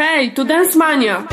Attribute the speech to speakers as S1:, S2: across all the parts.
S1: Hej, tu Dance Mania!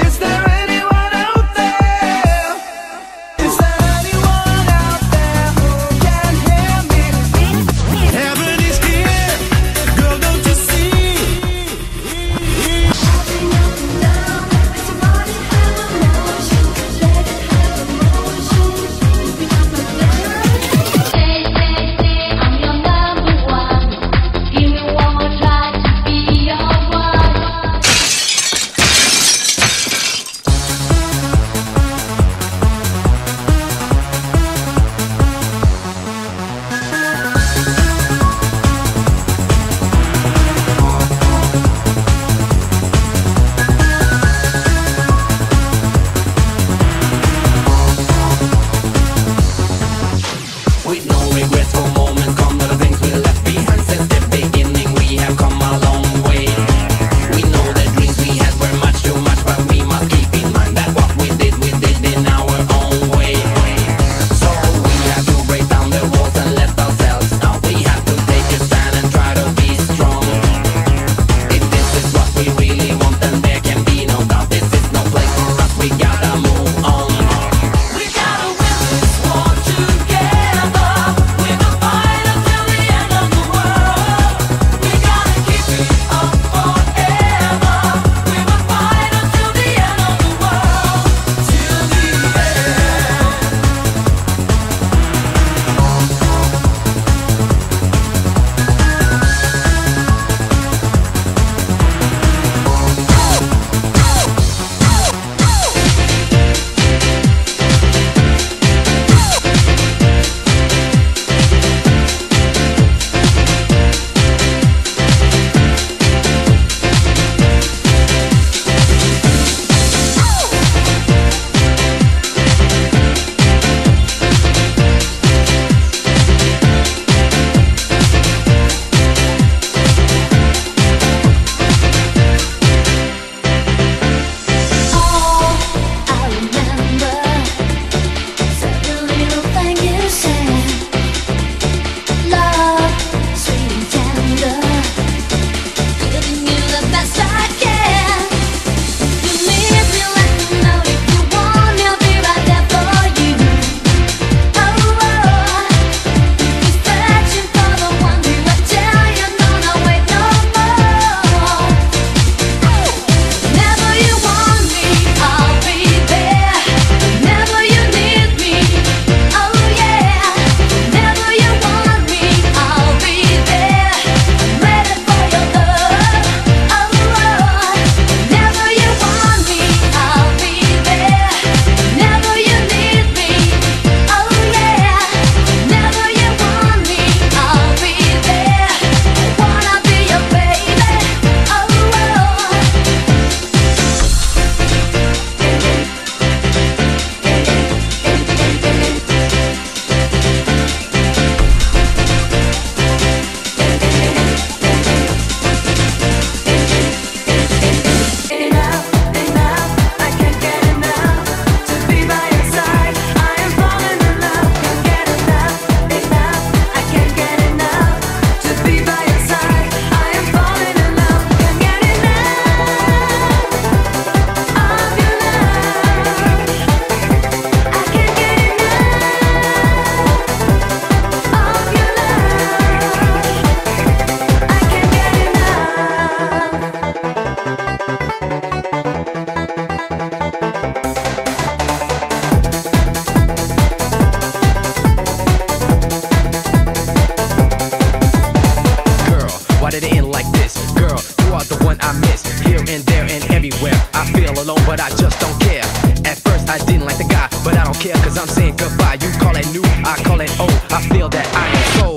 S2: by.
S3: You call it new, I call it old. I feel that I am
S4: so